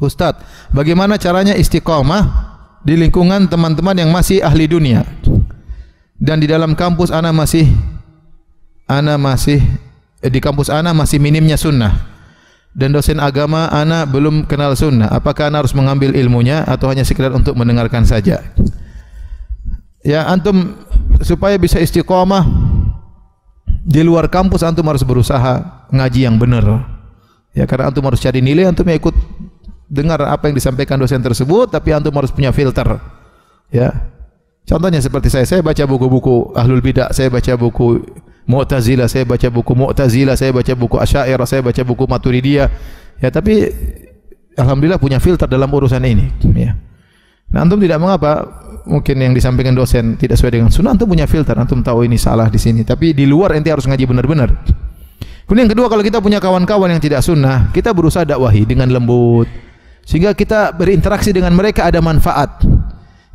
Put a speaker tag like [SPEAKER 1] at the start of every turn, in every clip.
[SPEAKER 1] Ustadz, bagaimana caranya istiqomah di lingkungan teman-teman yang masih ahli dunia? Dan di dalam kampus ana masih ana masih eh, di kampus ana masih minimnya sunnah. Dan dosen agama ana belum kenal sunnah. Apakah ana harus mengambil ilmunya atau hanya sekedar untuk mendengarkan saja? Ya, antum supaya bisa istiqomah di luar kampus antum harus berusaha ngaji yang benar. Ya, karena antum harus cari nilai, antum ikut dengar apa yang disampaikan dosen tersebut tapi antum harus punya filter. Ya. Contohnya seperti saya saya baca buku-buku ahlul bidah saya baca buku Mu'tazilah saya baca buku Mu'tazilah saya baca buku Asy'ariyah saya baca buku Maturidiyah. Ya tapi alhamdulillah punya filter dalam urusan ini. Ya. Nah antum tidak mengapa mungkin yang disampaikan dosen tidak sesuai dengan sunnah antum punya filter antum tahu ini salah di sini. Tapi di luar ente harus ngaji benar-benar. Kemudian yang kedua kalau kita punya kawan-kawan yang tidak sunnah, kita berusaha dakwahi dengan lembut, sehingga kita berinteraksi dengan mereka ada manfaat.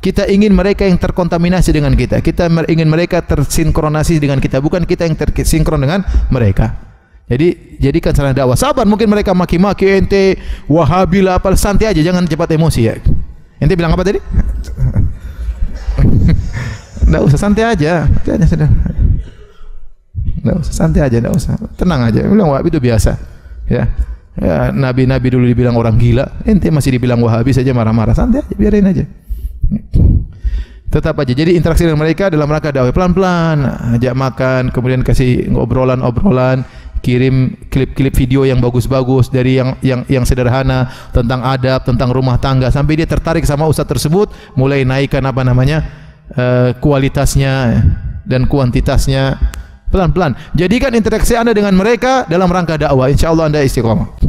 [SPEAKER 1] Kita ingin mereka yang terkontaminasi dengan kita. Kita ingin mereka tersinkronasi dengan kita, bukan kita yang tersinkron dengan mereka. Jadi jadikan sarana dakwah. Sabar mungkin mereka maki-maki ente, Wahabi lah, apa santai aja, jangan cepat emosi ya. Ente bilang apa tadi? Enggak usah santai aja. Santai aja sudah. Enggak usah santai aja, enggak usah. Tenang aja. Bilang Wahabi itu biasa. Ya. Ya, nabi-nabi dulu dibilang orang gila, ente masih dibilang wahabi saja marah-marah. Santai aja, biarin aja. Tetap aja. Jadi interaksi dengan mereka dalam rangka dakwah pelan-pelan, ajak makan, kemudian kasih obrolan-obrolan, kirim klip-klip video yang bagus-bagus dari yang yang yang sederhana tentang adab, tentang rumah tangga sampai dia tertarik sama ustaz tersebut, mulai naikkan apa namanya? Uh, kualitasnya dan kuantitasnya pelan-pelan. Jadikan interaksi Anda dengan mereka dalam rangka dakwah. Insyaallah Anda istiqamah.